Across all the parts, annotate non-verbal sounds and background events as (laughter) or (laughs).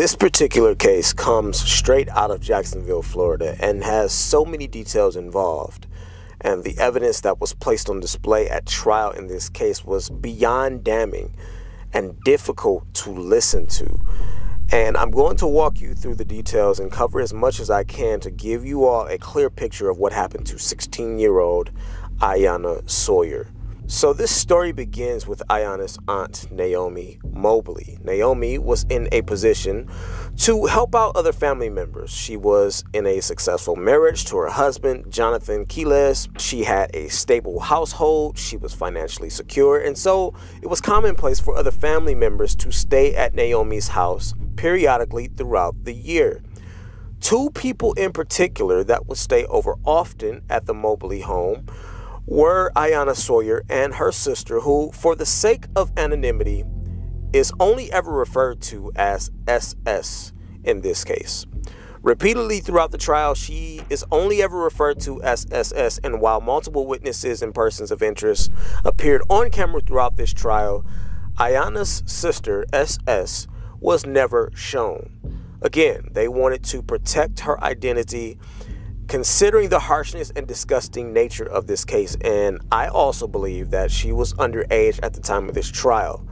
This particular case comes straight out of Jacksonville, Florida, and has so many details involved. And the evidence that was placed on display at trial in this case was beyond damning and difficult to listen to. And I'm going to walk you through the details and cover as much as I can to give you all a clear picture of what happened to 16 year old Iyana Sawyer. So, this story begins with Iyana's aunt, Naomi Mobley. Naomi was in a position to help out other family members. She was in a successful marriage to her husband, Jonathan Quiles. She had a stable household. She was financially secure. And so, it was commonplace for other family members to stay at Naomi's house periodically throughout the year. Two people in particular that would stay over often at the Mobley home were Iyana Sawyer and her sister, who, for the sake of anonymity, is only ever referred to as SS in this case. Repeatedly throughout the trial, she is only ever referred to as SS, and while multiple witnesses and persons of interest appeared on camera throughout this trial, Iyana's sister, SS, was never shown. Again, they wanted to protect her identity considering the harshness and disgusting nature of this case, and I also believe that she was underage at the time of this trial.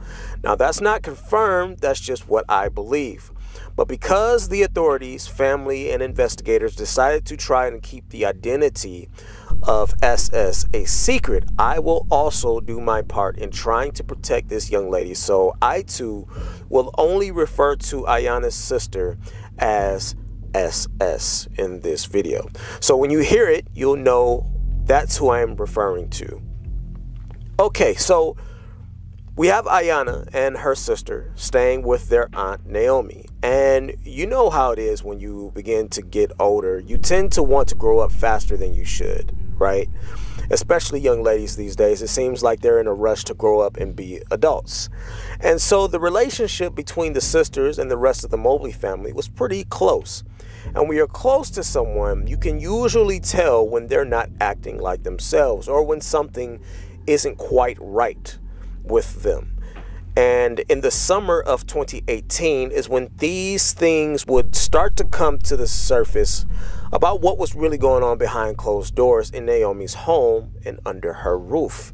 Now, that's not confirmed, that's just what I believe. But because the authorities, family, and investigators decided to try and keep the identity of SS a secret, I will also do my part in trying to protect this young lady. So I too will only refer to Iyana's sister as SS in this video. So when you hear it, you'll know that's who I am referring to. Okay, so we have Iyana and her sister staying with their aunt Naomi. And you know how it is when you begin to get older. You tend to want to grow up faster than you should, right? Especially young ladies these days. It seems like they're in a rush to grow up and be adults. And so the relationship between the sisters and the rest of the Mobley family was pretty close. And when you're close to someone, you can usually tell when they're not acting like themselves or when something isn't quite right with them. And in the summer of 2018 is when these things would start to come to the surface about what was really going on behind closed doors in Naomi's home and under her roof.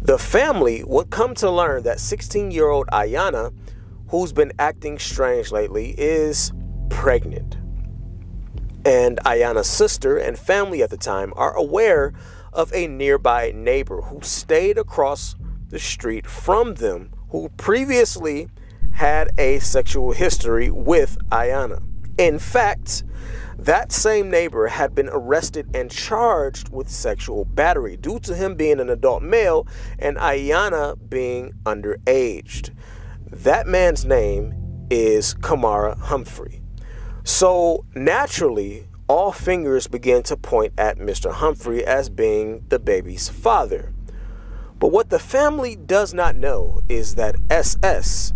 The family would come to learn that 16 year old Iyana, who's been acting strange lately, is pregnant. And Iyana's sister and family at the time are aware of a nearby neighbor who stayed across the street from them who previously had a sexual history with Iyana. In fact, that same neighbor had been arrested and charged with sexual battery due to him being an adult male and Iyana being underaged. That man's name is Kamara Humphrey. So naturally, all fingers began to point at Mr. Humphrey as being the baby's father. But what the family does not know is that SS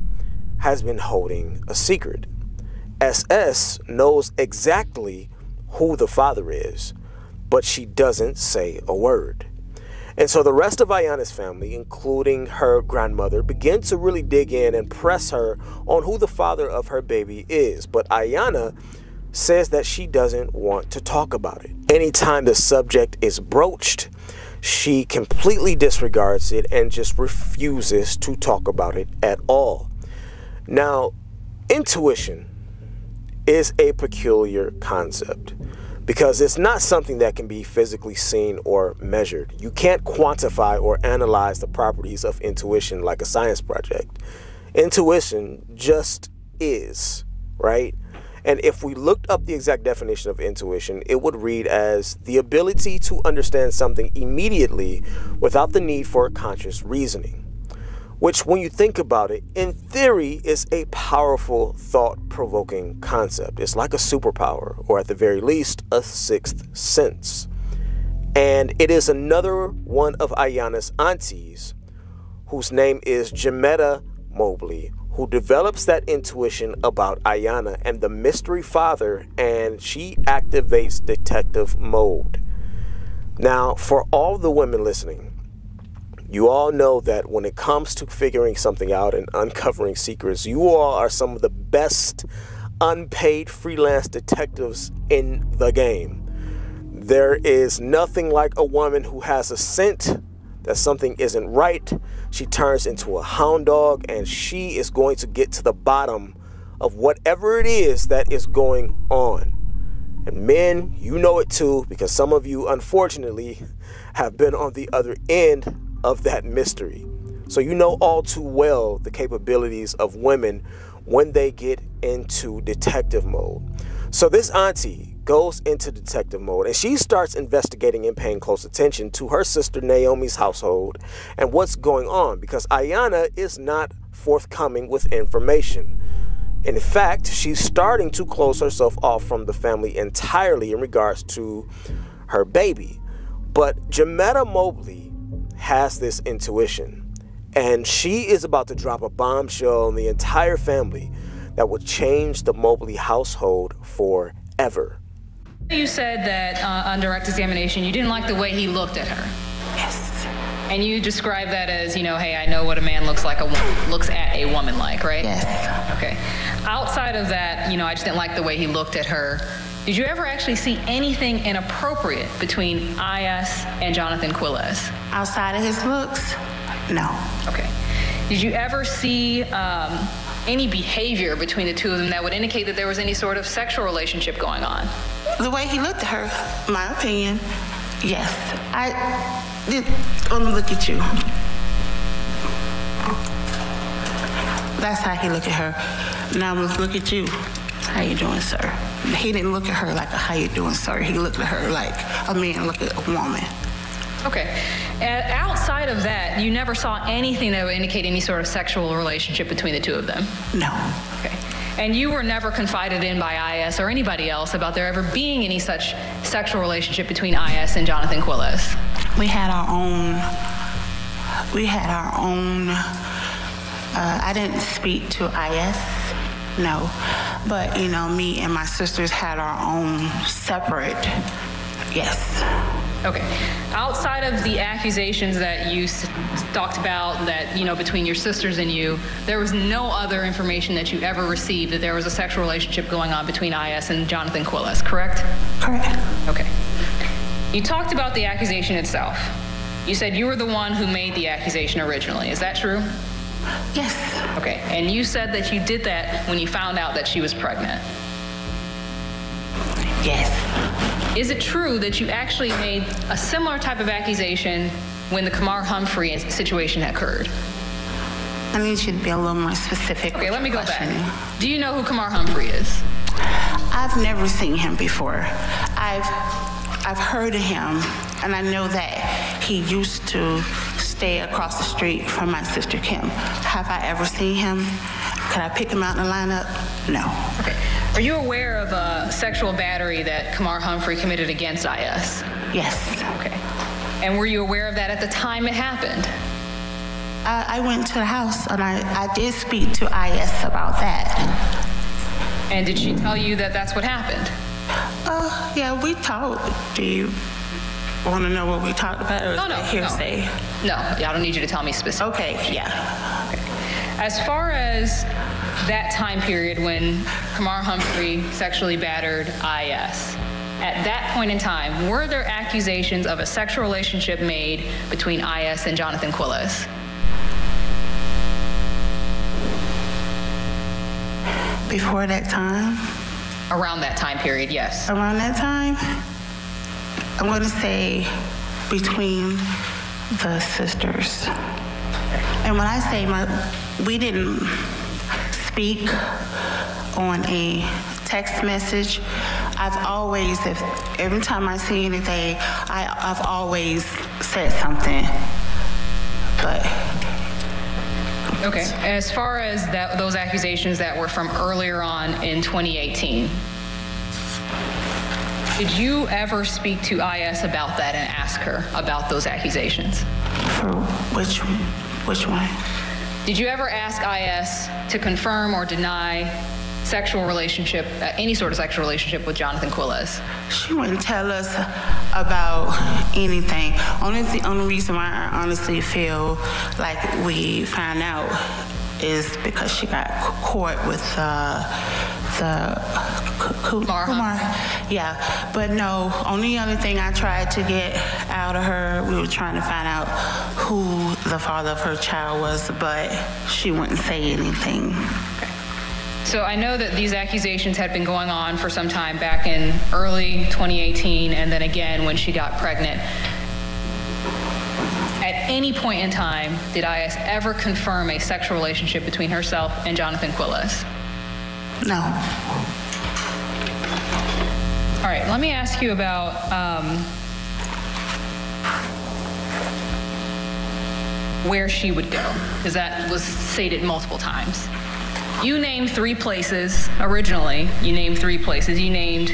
has been holding a secret. SS knows exactly who the father is, but she doesn't say a word. And so the rest of Iyana's family, including her grandmother, begin to really dig in and press her on who the father of her baby is. But Iyana says that she doesn't want to talk about it. Anytime the subject is broached, she completely disregards it and just refuses to talk about it at all. Now, intuition is a peculiar concept because it's not something that can be physically seen or measured. You can't quantify or analyze the properties of intuition like a science project. Intuition just is, right? And if we looked up the exact definition of intuition, it would read as the ability to understand something immediately without the need for conscious reasoning which, when you think about it, in theory is a powerful, thought provoking concept. It's like a superpower, or at the very least, a sixth sense. And it is another one of Iyana's aunties, whose name is Jametta Mobley, who develops that intuition about Iyana and the mystery father, and she activates detective mode. Now, for all the women listening, You all know that when it comes to figuring something out and uncovering secrets, you all are some of the best unpaid freelance detectives in the game. There is nothing like a woman who has a scent that something isn't right. She turns into a hound dog and she is going to get to the bottom of whatever it is that is going on. And men, you know it too, because some of you, unfortunately, have been on the other end of that mystery. So you know all too well the capabilities of women when they get into detective mode. So this auntie goes into detective mode and she starts investigating and paying close attention to her sister Naomi's household and what's going on because Iyana is not forthcoming with information. In fact, she's starting to close herself off from the family entirely in regards to her baby. But Jametta Mobley has this intuition, and she is about to drop a bombshell on the entire family that will change the Mobley household forever. You said that uh, on direct examination, you didn't like the way he looked at her. Yes. And you described that as, you know, hey, I know what a man looks like, a looks at a woman like, right? Yes. Okay. Outside of that, you know, I just didn't like the way he looked at her. Did you ever actually see anything inappropriate between IS and Jonathan Quiles? Outside of his looks, no. Okay. Did you ever see um, any behavior between the two of them that would indicate that there was any sort of sexual relationship going on? The way he looked at her, my opinion, yes. I did. Let me look at you. That's how he looked at her. Now let's look at you. How you doing, sir? He didn't look at her like a how you doing, sir. He looked at her like a man look at a woman. Okay. And outside of that, you never saw anything that would indicate any sort of sexual relationship between the two of them? No. Okay. And you were never confided in by IS or anybody else about there ever being any such sexual relationship between IS and Jonathan Quiles? We had our own, we had our own, uh, I didn't speak to IS, no. But, you know, me and my sisters had our own separate, yes. Okay. Outside of the accusations that you s- talked about, that, you know, between your sisters and you, there was no other information that you ever received that there was a sexual relationship going on between IS and Jonathan Quiles, correct? Correct. Okay. You talked about the accusation itself. You said you were the one who made the accusation originally. Is that true? Yes. Okay. And you said that you did that when you found out that she was pregnant. Yes. Is it true that you actually made a similar type of accusation when the Kamar Humphrey situation occurred? I need you should be a little more specific. Okay, let me go back. Do you know who Kamar Humphrey is? I've never seen him before. I've I've heard of him, and I know that he used to stay across the street from my sister Kim. Have I ever seen him? Could I pick him out in the lineup? No. Okay. Are you aware of a sexual battery that Kamar Humphrey committed against IS? Yes. Okay. And were you aware of that at the time it happened? I, I went to the house and I, I did speak to IS about that. And did she tell you that that's what happened? Uh, yeah, we talked. Do you want to know what we talked about? Or No, no, hearsay? No, I don't need you to tell me specifically. Okay, yeah. Okay. As far as that time period when Kamar Humphrey sexually battered IS, at that point in time, were there accusations of a sexual relationship made between IS and Jonathan Quiles? Before that time, Around that time period, yes. around that time, I'm going to say between the sisters. And when I say my, we didn't speak on a text message. I've always, if every time I see anything, I, I've always said something. But Okay. As far as that, those accusations that were from earlier on in 2018, did you ever speak to IS about that and ask her about those accusations? for which, which one? Did you ever ask IS to confirm or deny sexual relationship, uh, any sort of sexual relationship with Jonathan Quiles? She wouldn't tell us about anything. Only the only reason why I honestly feel like we found out is because she got caught with uh, the Kumar. Kumar. Yeah, but no. Only other thing I tried to get out of her, we were trying to find out who the father of her child was, but she wouldn't say anything. So I know that these accusations had been going on for some time back in early 2018 and then again when she got pregnant. At any point in time, did IS ever confirm a sexual relationship between herself and Jonathan Quiles? No. All right, let me ask you about um, where she would go, because that was stated multiple times. You named three places originally. You named three places. You named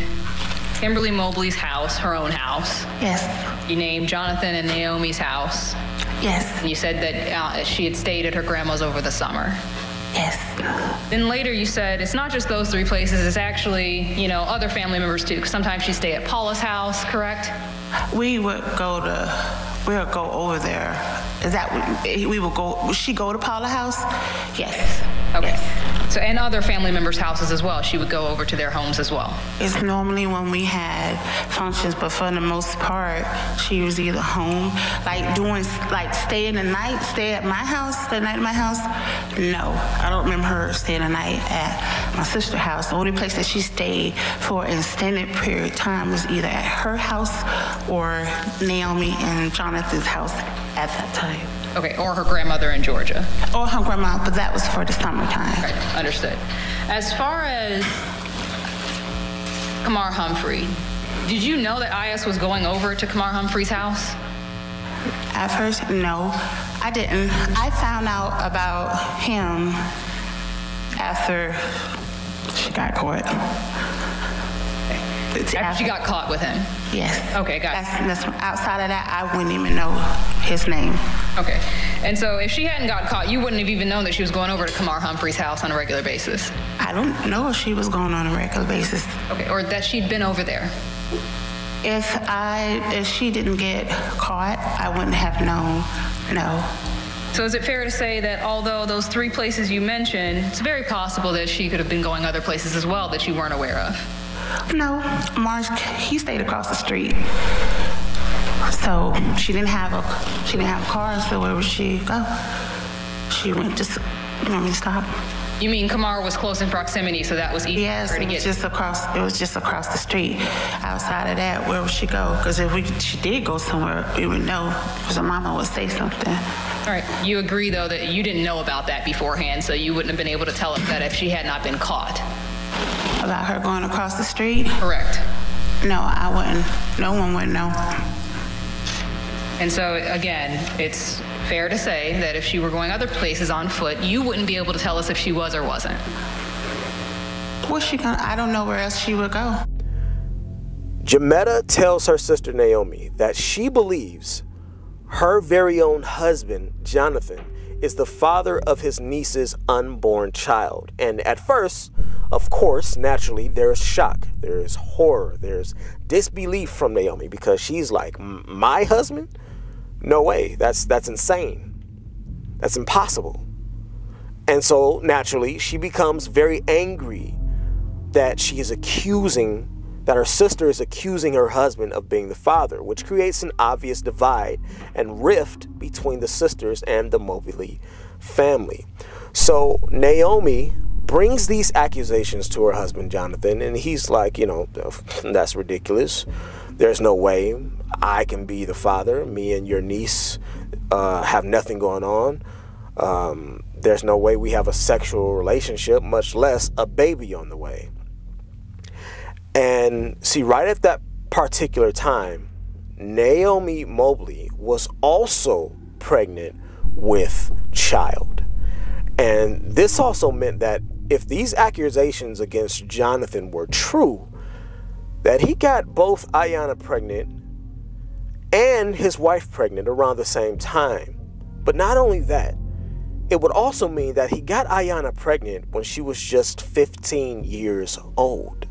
Kimberly Mobley's house, her own house. Yes. You named Jonathan and Naomi's house. Yes. And you said that uh, she had stayed at her grandma's over the summer. Yes. Then later you said it's not just those three places, it's actually, you know, other family members too. 'cause sometimes she stay at Paula's house, correct? We would go to, we would go over there. Is that, we will go, would she go to Paula House? Yes. Okay. Yes. So, and other family members' houses as well. She would go over to their homes as well. It's normally when we had functions, but for the most part, she was either home, like doing, like staying the night, stay at my house, the night at my house. No, I don't remember her staying the night at my sister's house. The only place that she stayed for an extended period of time was either at her house or Naomi and Jonathan's house at that time. Okay, or her grandmother in Georgia. Or her grandma, but that was for the summertime. Right, understood. As far as Kamar Humphrey, did you know that IS was going over to Kamar Humphrey's house? At first, no, I didn't. I found out about him after she got caught. It's After she got caught with him. Yes. Okay, got it. That's, that's, outside of that, I wouldn't even know his name. Okay. And so if she hadn't got caught, you wouldn't have even known that she was going over to Kamar Humphrey's house on a regular basis. I don't know if she was going on a regular basis. Okay, or that she'd been over there. If I, if she didn't get caught, I wouldn't have known. No. So is it fair to say that although those three places you mentioned, it's very possible that she could have been going other places as well that you weren't aware of? No, Marge, he stayed across the street. So she didn't have a she didn't have a car, so where would she go? She went just you want me stop? You mean Kamar was close in proximity, so that was easy Yes, for her it was just across it was just across the street. Outside of that, where would she go? Because if we she did go somewhere, we would know because her mama would say something. All right. You agree though that you didn't know about that beforehand, so you wouldn't have been able to tell us that if she had not been caught. About her going across the street? Correct. No, I wouldn't. No one would know. And so again, it's fair to say that if she were going other places on foot, you wouldn't be able to tell us if she was or wasn't. Where's she gonna? I don't know where else she would go. Jametta tells her sister Naomi that she believes her very own husband, Jonathan, is the father of his niece's unborn child. And at first, of course, naturally, there's shock, there's horror, there's disbelief from Naomi because she's like, "My husband? No way. That's that's insane. That's impossible." And so, naturally, she becomes very angry that she is accusing that her sister is accusing her husband of being the father, which creates an obvious divide and rift between the sisters and the Mobley family. So Naomi brings these accusations to her husband Jonathan, and he's like, you know, (laughs) that's ridiculous. There's no way I can be the father. Me and your niece uh, have nothing going on. Um, there's no way we have a sexual relationship, much less a baby on the way. And see, right at that particular time, Naomi Mobley was also pregnant with child. And this also meant that if these accusations against Jonathan were true, that he got both Iyana pregnant and his wife pregnant around the same time. But not only that, it would also mean that he got Iyana pregnant when she was just 15 years old.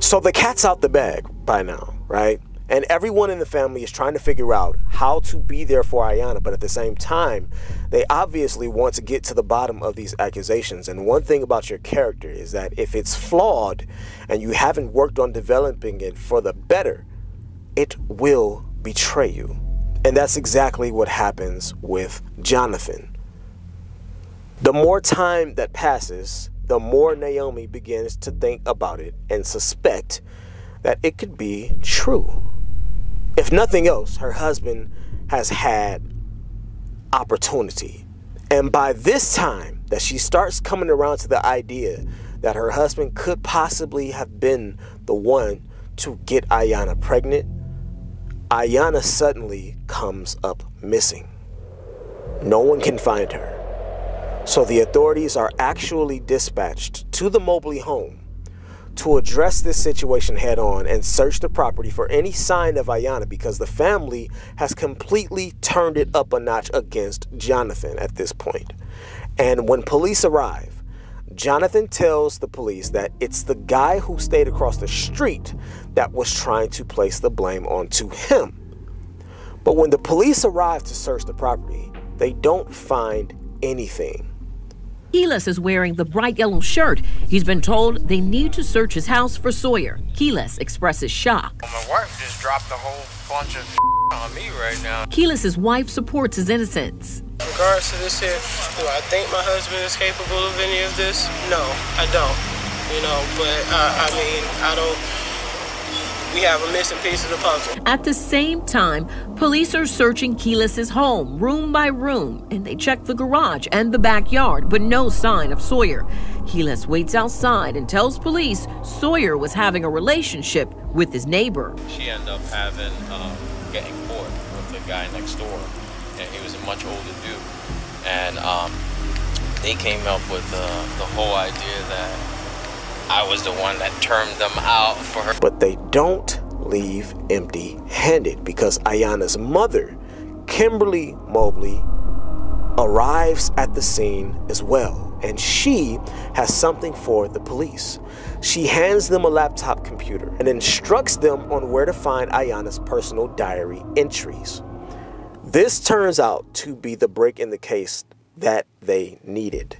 So the cat's out the bag by now, right? And everyone in the family is trying to figure out how to be there for Iyana, but at the same time, they obviously want to get to the bottom of these accusations. And one thing about your character is that if it's flawed and you haven't worked on developing it for the better, it will betray you. And that's exactly what happens with Jonathan. The more time that passes, the more Naomi begins to think about it and suspect that it could be true. If nothing else, her husband has had opportunity. And by this time, that she starts coming around to the idea that her husband could possibly have been the one to get Iyana pregnant, Iyana suddenly comes up missing. No one can find her. So the authorities are actually dispatched to the Mobley home to address this situation head on and search the property for any sign of Iyana because the family has completely turned it up a notch against Jonathan at this point. And when police arrive, Jonathan tells the police that it's the guy who stayed across the street that was trying to place the blame onto him. But when the police arrive to search the property, they don't find anything. Quiles is wearing the bright yellow shirt. He's been told they need to search his house for Sawyer. Quiles expresses shock. My wife just dropped a whole bunch of (laughs) on me right now. Quiles's wife supports his innocence. In regards to this here, do I think my husband is capable of any of this? No, I don't. You know, but uh, I mean, I don't we have a missing piece of the puzzle. At the same time, police are searching Quiles's home, room by room, and they check the garage and the backyard, but no sign of Sawyer. Quiles waits outside and tells police Sawyer was having a relationship with his neighbor. She ended up having, um, getting caught with the guy next door, and he was a much older dude. And um, they came up with uh, the whole idea that I was the one that turned them out for her. But they don't leave empty handed because Iyana's mother, Kimberly Mobley, arrives at the scene as well. And she has something for the police. She hands them a laptop computer and instructs them on where to find Iyana's personal diary entries. This turns out to be the break in the case that they needed.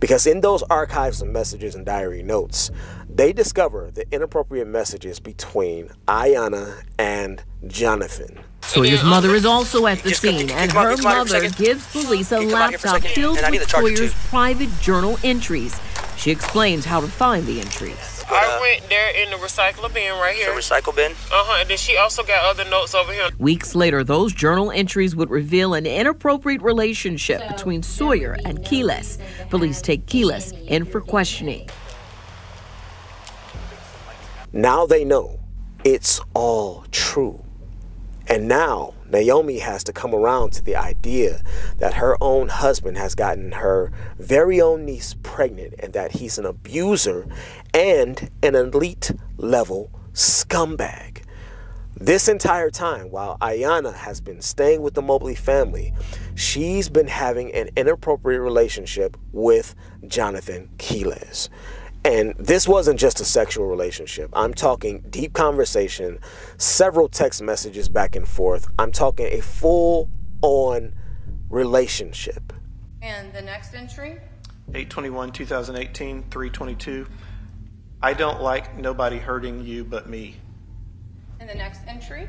Because in those archives of messages and diary notes, they discover the inappropriate messages between Iyana and Jonathan. Sawyer's mother is also at the scene, and her mother gives police a laptop filled with Sawyer's private journal entries. She explains how to find the entries. I went there in the recycler bin right here. The recycle bin? Uh-huh. And then she also got other notes over here. Weeks later, those journal entries would reveal an inappropriate relationship so, between Sawyer and Quiles. Police take Quiles in for questioning. Now they know it's all true. And now Naomi has to come around to the idea that her own husband has gotten her very own niece pregnant and that he's an abuser and an elite level scumbag. This entire time, while Iyana has been staying with the Mobley family, she's been having an inappropriate relationship with Jonathan Quiles. And this wasn't just a sexual relationship. I'm talking deep conversation, several text messages back and forth. I'm talking a full on relationship. And the next entry? 821 2018, 322. I don't like nobody hurting you but me. And the next entry?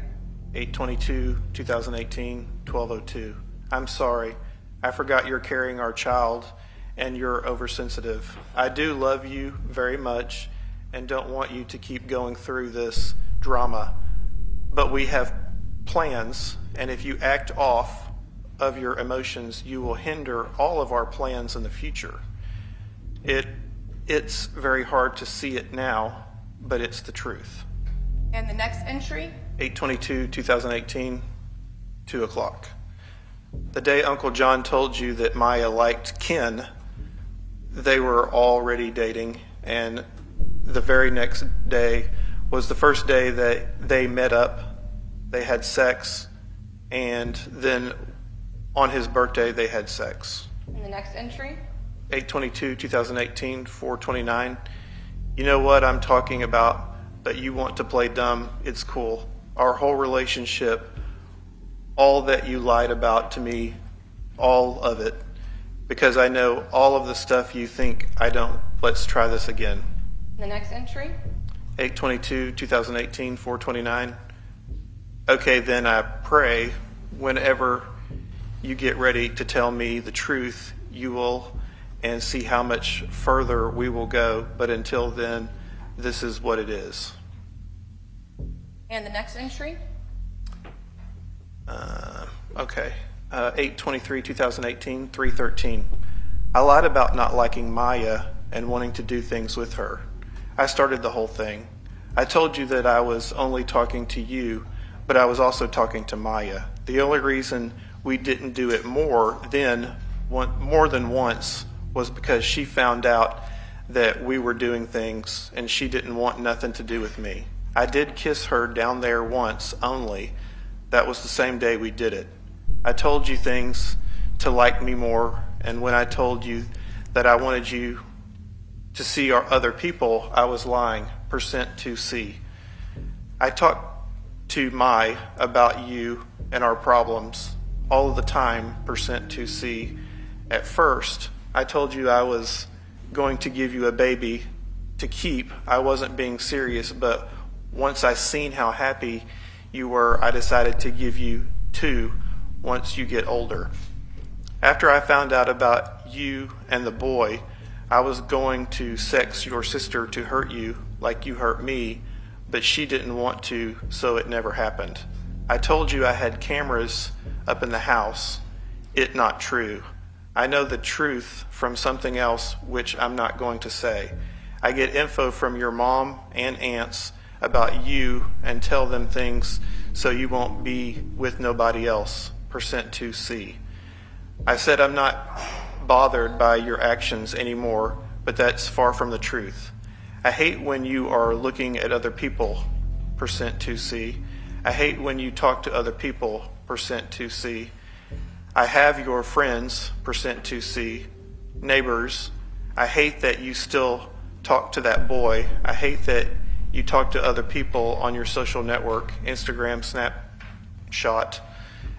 822 2018, 1202. I'm sorry. I forgot you're carrying our child and you're oversensitive. I do love you very much and don't want you to keep going through this drama. But we have plans, and if you act off of your emotions, you will hinder all of our plans in the future. It, it's very hard to see it now, but it's the truth. And the next entry? 822 2018, 2 o'clock. The day Uncle John told you that Maya liked Ken they were already dating, and the very next day was the first day that they met up. They had sex, and then on his birthday, they had sex. And the next entry? 822 2018 429 you know what i'm talking about but you want to play dumb. It's cool. Our whole relationship all that you lied about to me all of it. Because i know all of the stuff you think i don't. Let's try this again. The next entry? 822 2018 429 okay then i pray whenever you get ready to tell me the truth you will and see how much further we will go but until then this is what it is. And the next entry? uh, okay. Uh, 823 2018 313 i lied about not liking maya and wanting to do things with her. I started the whole thing. I told you that i was only talking to you but i was also talking to maya. The only reason we didn't do it more then one, more than once was because she found out that we were doing things and she didn't want nothing to do with me i did kiss her down there once only that was the same day we did it. I told you things to like me more, and when I told you that I wanted you to see our other people, I was lying. Percent 2C. I talked to Mai about you and our problems all the time, percent to C At first, I told you I was going to give you a baby to keep. I wasn't being serious, but once I seen how happy you were, I decided to give you two once you get older. After I found out about you and the boy, I was going to sex your sister to hurt you like you hurt me, but she didn't want to, so it never happened. I told you I had cameras up in the house. It not true. I know the truth from something else which I'm not going to say. I get info from your mom and aunts about you and tell them things so you won't be with nobody else. Percent 2C. I said I'm not bothered by your actions anymore, but that's far from the truth. I hate when you are looking at other people. Percent 2C. I hate when you talk to other people. Percent 2C. I have your friends. Percent 2C. Neighbors. I hate that you still talk to that boy. I hate that you talk to other people on your social network, Instagram, Snapshot,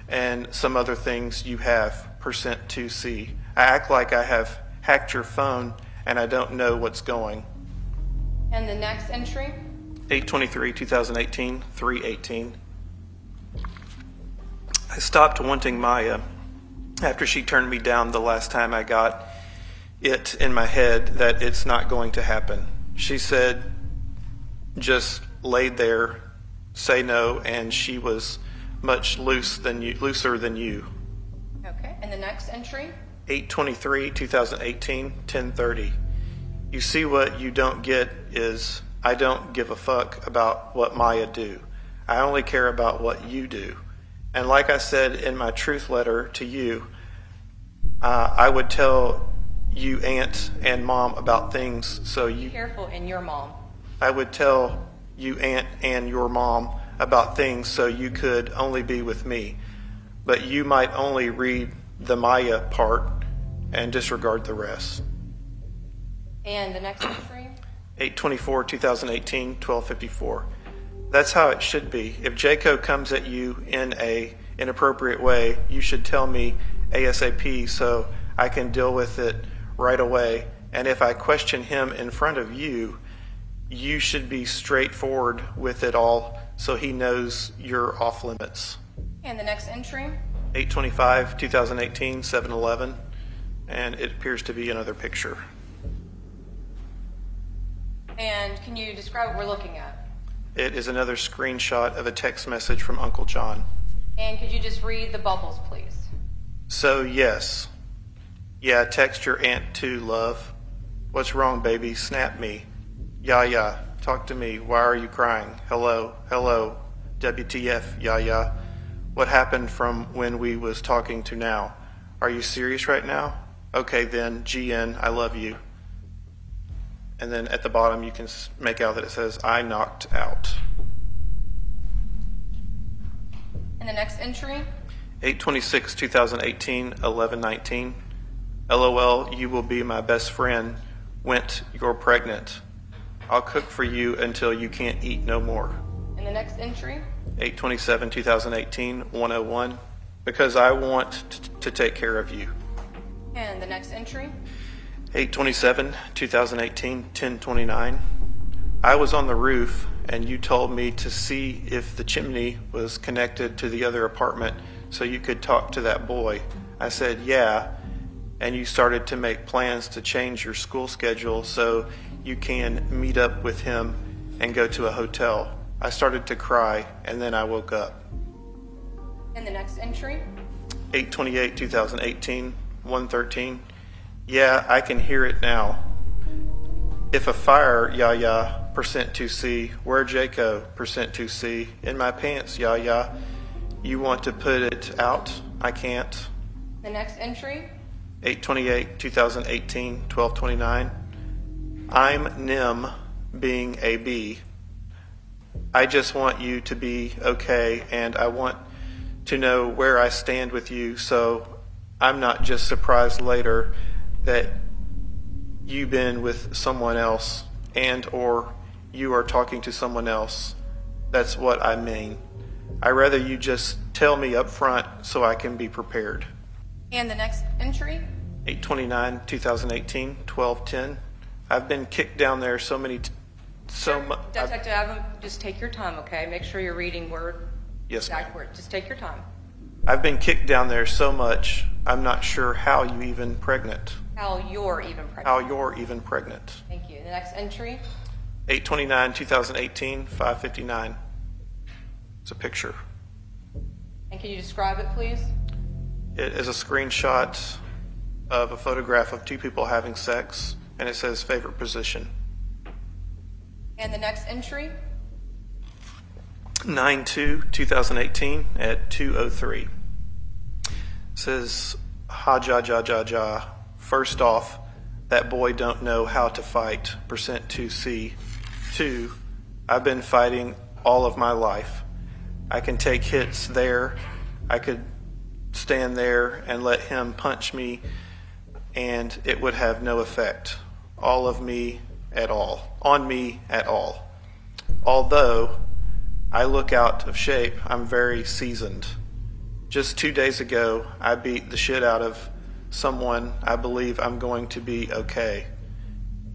and some other things you have, percent 2C. I act like I have hacked your phone and I don't know what's going. And the next entry? 823 2018 318. I stopped wanting Maya after she turned me down the last time I got it in my head that it's not going to happen. She said, just laid there, say no, and she was much loose than you, looser than you. Okay. And the next entry? 823 2018 1030. You see what you don't get is I don't give a fuck about what Maya do. I only care about what you do. And like I said in my truth letter to you, uh, I would tell you aunt and mom about things so you be Careful in your mom. I would tell you aunt and your mom about things so you could only be with me. But you might only read the Maya part and disregard the rest. And the next entry? 824 2018 1254. That's how it should be. If Jaco comes at you in a inappropriate way, you should tell me ASAP so I can deal with it right away. And if I question him in front of you, you should be straightforward with it all so he knows you're off limits. And the next entry? 825 2018 711 and it appears to be another picture. And can you describe what we're looking at? It is another screenshot of a text message from Uncle John. And could you just read the bubbles, please? So, yes. Yeah, text your aunt too, love. What's wrong, baby? Snap me. Yeah, yeah. Talk to me. Why are you crying? Hello, hello. WTF, yeah, yeah. What happened from when we was talking to now? Are you serious right now? Okay, then, GN, I love you. And then at the bottom, you can make out that it says, I knocked out. And the next entry? 826 2018 1119 LOL, you will be my best friend. Went, you're pregnant. I'll cook for you until you can't eat no more. And the next entry? 827 2018 101 because I want t- to take care of you. And the next entry? 827 2018 1029 I was on the roof and you told me to see if the chimney was connected to the other apartment so you could talk to that boy. I said, "Yeah." And you started to make plans to change your school schedule so you can meet up with him and go to a hotel. I started to cry and then I woke up. And the next entry? 828 2018 113 yeah i can hear it now. If a fire yah yah, percent 2c where jaco percent 2c in my pants yah yah. you want to put it out? I can't. The next entry? 828 2018 1229 i'm nim being a b. I just want you to be okay and i want to know where i stand with you so i'm not just surprised later that you've been with someone else and or you are talking to someone else that's what i mean i rather you just tell me up front so i can be prepared And the next entry? 829 2018 1210 i've been kicked down there so many t- so much Detective Adam, just take your time, okay? Make sure you're reading word, yes word. Just take your time. i've been kicked down there so much i'm not sure how you even pregnant How you're even pregnant. how you're even pregnant Thank you. The next entry? 829 2018 559 it's a picture And can you describe it, please? it is a screenshot of a photograph of two people having sex and it says favorite position And the next entry? 9 2 2018 at 203 says ha ja ja ja ja first off that boy don't know how to fight percent 2c 2 i've been fighting all of my life. I can take hits there. I could stand there and let him punch me and it would have no effect. All of me at all. On me at all. Although I look out of shape. I'm very seasoned. Just two days ago, I beat the shit out of someone. I believe I'm going to be okay.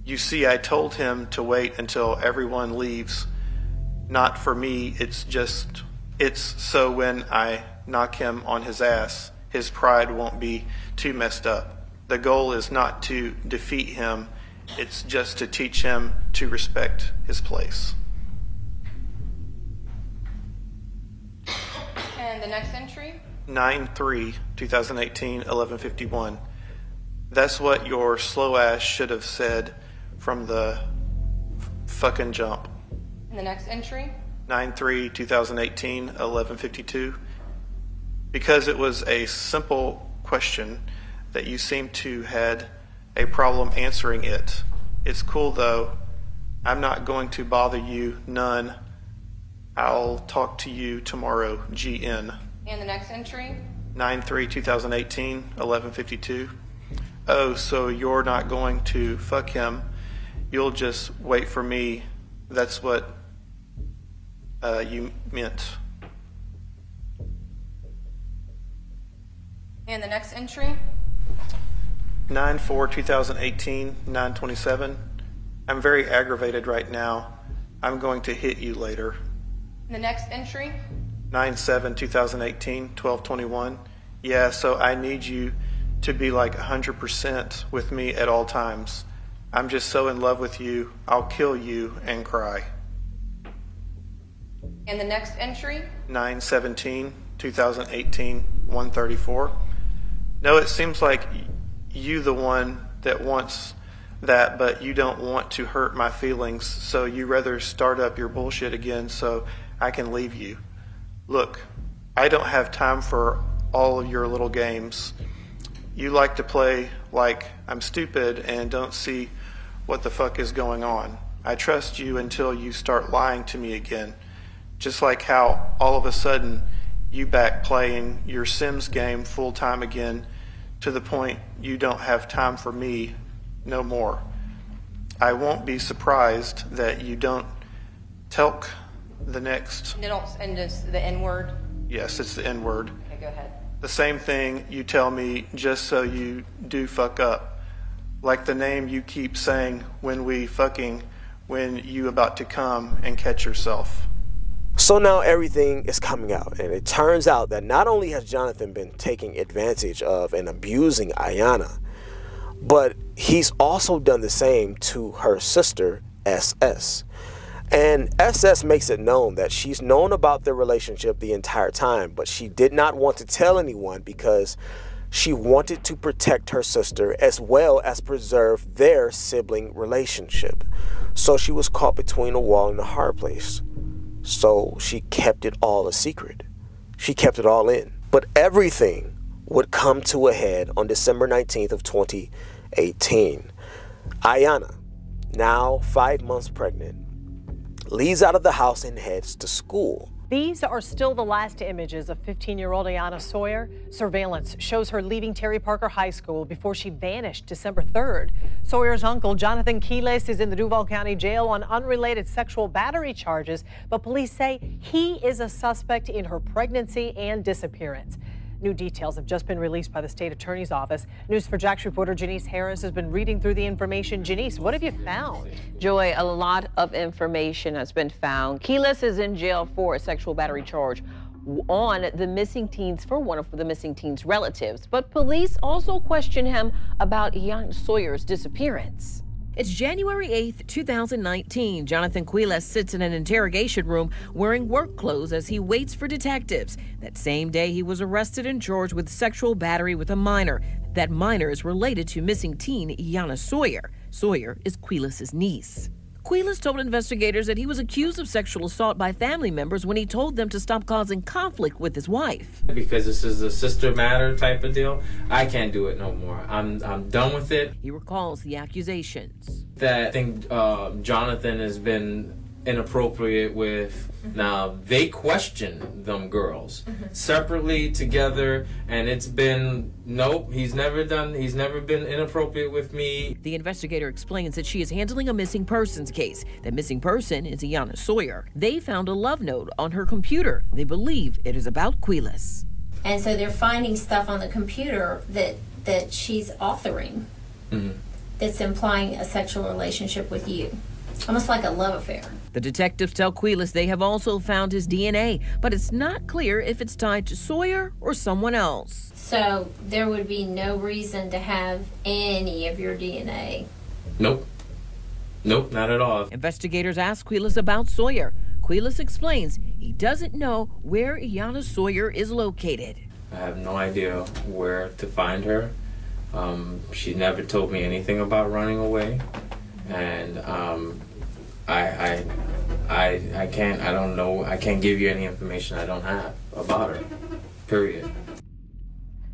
You see, I told him to wait until everyone leaves. Not for me, it's just, it's so when I knock him on his ass, his pride won't be too messed up. The goal is not to defeat him, it's just to teach him to respect his place. And the next entry? 9 3 2018 1151 that's what your slow ass should have said from the f- fucking jump. And the next entry? 9 3 2018 1152 because it was a simple question that you seem to had a problem answering it. It's cool though. I'm not going to bother you none. I'll talk to you tomorrow gn And the next entry? 9 3 2018 1152 oh so you're not going to fuck him. You'll just wait for me. That's what uh, you meant. And the next entry? 9 4 2018 927 i'm very aggravated right now. I'm going to hit you later. The next entry? 9 7 2018 1221 yeah so i need you to be like 100% with me at all times. I'm just so in love with you i'll kill you and cry. And the next entry? 9 17 2018 134 no it seems like you the one that wants that but you don't want to hurt my feelings so you rather start up your bullshit again so i can leave you look i don't have time for all of your little games. You like to play like i'm stupid and don't see what the fuck is going on. I trust you until you start lying to me again. Just like how all of a sudden you back playing your Sims game full time again to the point you don't have time for me no more. I won't be surprised that you don't telk the next. You don't, and just the N word? Yes, it's the N word. Okay, go ahead. The same thing you tell me just so you do fuck up. Like the name you keep saying when we fucking, when you about to come and catch yourself. So now everything is coming out, and it turns out that not only has Jonathan been taking advantage of and abusing Iyana, but he's also done the same to her sister, SS. And SS makes it known that she's known about their relationship the entire time, but she did not want to tell anyone because she wanted to protect her sister as well as preserve their sibling relationship. So she was caught between a wall and a hard place. So she kept it all a secret. She kept it all in. But everything would come to a head on December 19th of 2018. Iyana, now 5 months pregnant, leaves out of the house and heads to school. These are still the last images of 15 year old Iyana Sawyer. Surveillance shows her leaving Terry Parker High School before she vanished December 3rd. Sawyer's uncle, Jonathan Quiles, is in the Duval County Jail on unrelated sexual battery charges, but police say he is a suspect in her pregnancy and disappearance. New details have just been released by the state attorney's office. News4JAX reporter Janice Harris has been reading through the information. Janice, what have you found? Joy, a lot of information has been found. Quiles is in jail for a sexual battery charge on the missing teens for one of the missing teens' relatives. But police also question him about Iyana Sawyer's disappearance. It's January 8th, 2019. Jonathan Quiles sits in an interrogation room wearing work clothes as he waits for detectives. That same day, he was arrested and charged with sexual battery with a minor. That minor is related to missing teen Iyana Sawyer. Sawyer is Quiles' niece. Quiles told investigators that he was accused of sexual assault by family members when he told them to stop causing conflict with his wife. Because this is a sister matter type of deal, I can't do it no more. I'm I'm done with it. He recalls the accusations. That I think uh, Jonathan has been inappropriate with. Mm-hmm. Now they question them girls mm-hmm. separately together, and it's been nope. He's never done. He's never been inappropriate with me. The investigator explains that she is handling a missing persons case. The missing person is Iyana Sawyer. They found a love note on her computer. They believe it is about Quiles. And so they're finding stuff on the computer that that she's authoring. Mm-hmm. That's implying a sexual relationship with you. Almost like a love affair. The detectives tell Quiles they have also found his DNA, but it's not clear if it's tied to Sawyer or someone else. So there would be no reason to have any of your DNA. Nope. Nope, not at all. Investigators ask Quiles about Sawyer. Quiles explains he doesn't know where Iyana Sawyer is located. I have no idea where to find her. Um, she never told me anything about running away, and um, I, I, I, I can't. I don't know. I can't give you any information I don't have about her. Period.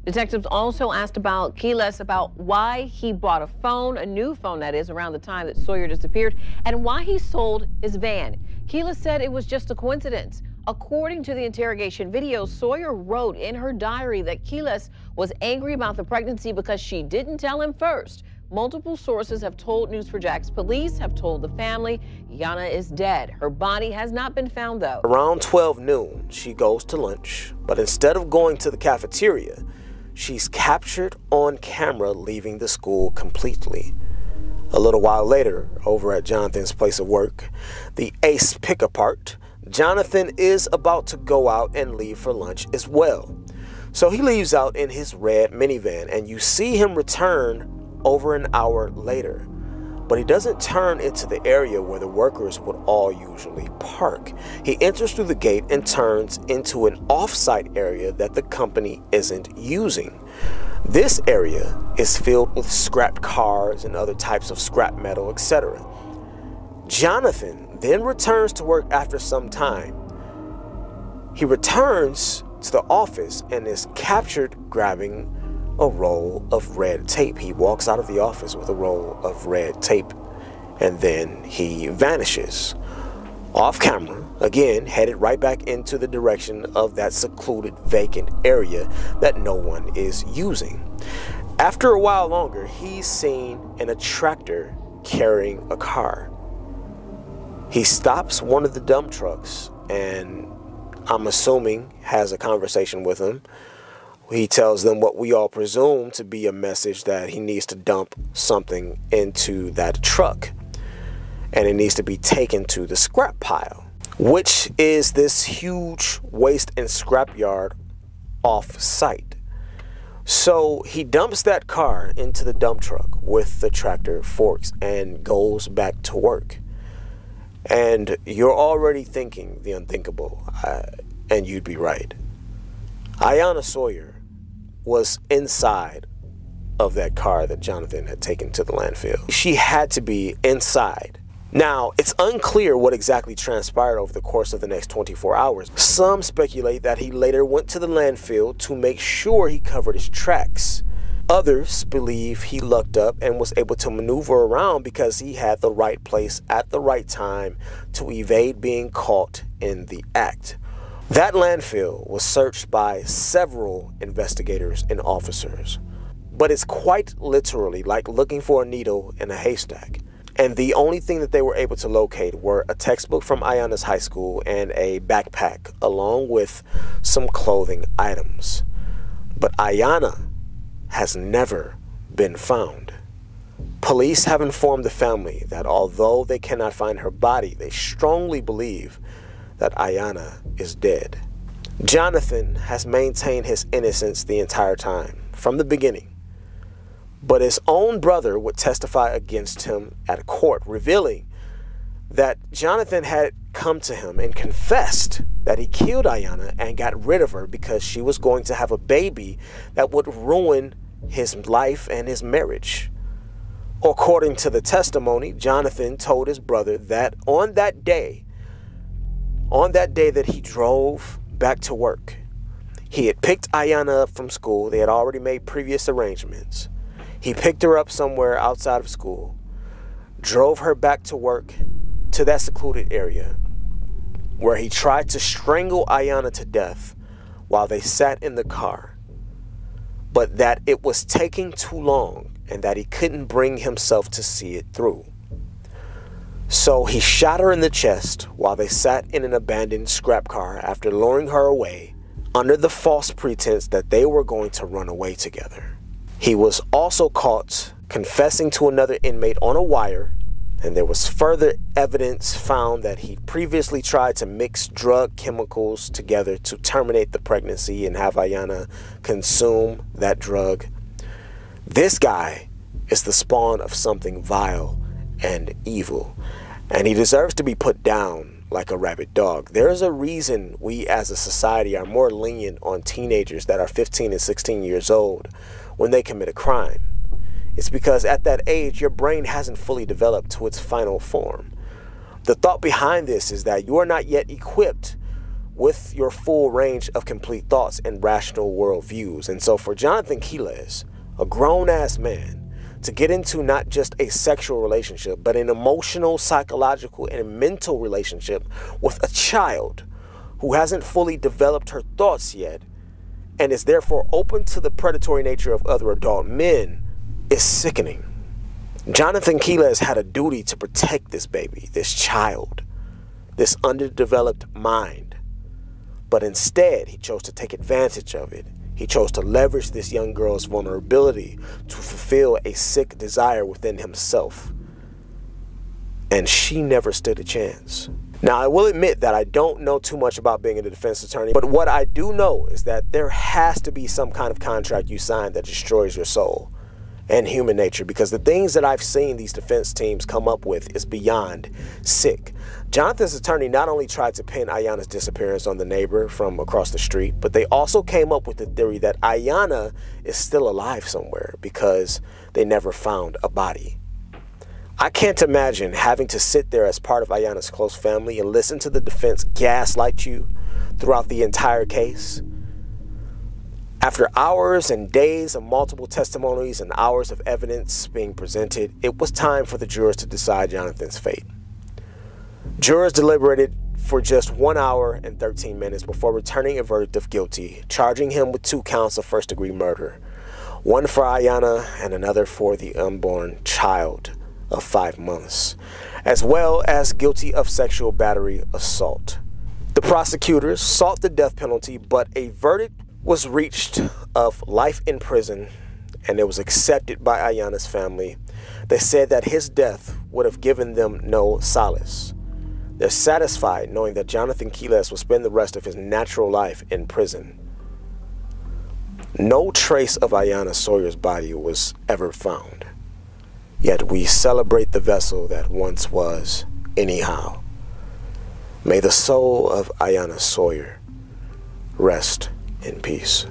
Detectives also asked about Quiles about why he bought a phone, a new phone that is, around the time that Sawyer disappeared, and why he sold his van. Quiles said it was just a coincidence. According to the interrogation video, Sawyer wrote in her diary that Quiles was angry about the pregnancy because she didn't tell him first. Multiple sources have told News4JAX police have told the family Iyana is dead. Her body has not been found, though. Around 12 noon, she goes to lunch, but instead of going to the cafeteria, she's captured on camera leaving the school completely. A little while later, over at Jonathan's place of work, the Ace Pick-A-Part, Jonathan is about to go out and leave for lunch as well. So he leaves out in his red minivan, and you see him return over an hour later. But he doesn't turn into the area where the workers would all usually park. He enters through the gate and turns into an off-site area that the company isn't using. This area is filled with scrapped cars and other types of scrap metal, etc. Jonathan then returns to work after some time. He returns to the office and is captured grabbing a roll of red tape. He walks out of the office with a roll of red tape and then he vanishes. Off camera, again, headed right back into the direction of that secluded, vacant area that no one is using. After a while longer, he's seen in a tractor carrying a car. He stops one of the dump trucks and I'm assuming has a conversation with them. He tells them what we all presume to be a message that he needs to dump something into that truck and it needs to be taken to the scrap pile, which is this huge waste and scrap yard off site. So he dumps that car into the dump truck with the tractor forks and goes back to work. And you're already thinking the unthinkable, uh, and you'd be right. Iyana Sawyer was inside of that car that Jonathan had taken to the landfill. She had to be inside. Now, it's unclear what exactly transpired over the course of the next 24 hours. Some speculate that he later went to the landfill to make sure he covered his tracks. Others believe he lucked up and was able to maneuver around because he had the right place at the right time to evade being caught in the act. That landfill was searched by several investigators and officers, but it's quite literally like looking for a needle in a haystack. And the only thing that they were able to locate were a textbook from Iyana's high school and a backpack, along with some clothing items. But Iyana has never been found. Police have informed the family that although they cannot find her body, they strongly believe that Iyana is dead. Jonathan has maintained his innocence the entire time, from the beginning. But his own brother would testify against him at court, revealing that Jonathan had come to him and confessed that he killed Iyana and got rid of her because she was going to have a baby that would ruin his life and his marriage. According to the testimony, Jonathan told his brother that on that day, on that day that he drove back to work, he had picked Iyana up from school. They had already made previous arrangements. He picked her up somewhere outside of school, drove her back to work to that secluded area where he tried to strangle Iyana to death while they sat in the car, but that it was taking too long and that he couldn't bring himself to see it through. So he shot her in the chest while they sat in an abandoned scrap car after luring her away under the false pretense that they were going to run away together. He was also caught confessing to another inmate on a wire, and there was further evidence found that he previously tried to mix drug chemicals together to terminate the pregnancy and have Iyana consume that drug. This guy is the spawn of something vile and evil, and he deserves to be put down like a rabid dog. There is a reason we as a society are more lenient on teenagers that are 15 and 16 years old when they commit a crime. It's because at that age, your brain hasn't fully developed to its final form. The thought behind this is that you are not yet equipped with your full range of complete thoughts and rational worldviews. And so, for Jonathan Quiles, a grown ass man, to get into not just a sexual relationship, but an emotional, psychological, and mental relationship with a child who hasn't fully developed her thoughts yet and is therefore open to the predatory nature of other adult men is sickening. Jonathan Quiles has had a duty to protect this baby, this child, this underdeveloped mind. But instead, he chose to take advantage of it. He chose to leverage this young girl's vulnerability to fulfill a sick desire within himself. And she never stood a chance. Now, I will admit that I don't know too much about being a defense attorney, but what I do know is that there has to be some kind of contract you sign that destroys your soul and human nature because the things that I've seen these defense teams come up with is beyond sick. Jonathan's attorney not only tried to pin Iyana's disappearance on the neighbor from across the street, but they also came up with the theory that Iyana is still alive somewhere because they never found a body. I can't imagine having to sit there as part of Iyana's close family and listen to the defense gaslight you throughout the entire case. After hours and days of multiple testimonies and hours of evidence being presented, it was time for the jurors to decide Jonathan's fate. Jurors deliberated for just one hour and 13 minutes before returning a verdict of guilty, charging him with two counts of first degree murder. one for Iyana and another for the unborn child of five months, as well as guilty of sexual battery assault. The prosecutors sought the death penalty, but a verdict was reached of life in prison and it was accepted by Iyana's family. They said that his death would have given them no solace. They're satisfied knowing that Jonathan Quiles will spend the rest of his natural life in prison. No trace of Iyana Sawyer's body was ever found. Yet we celebrate the vessel that once was, anyhow. May the soul of Iyana Sawyer rest in peace.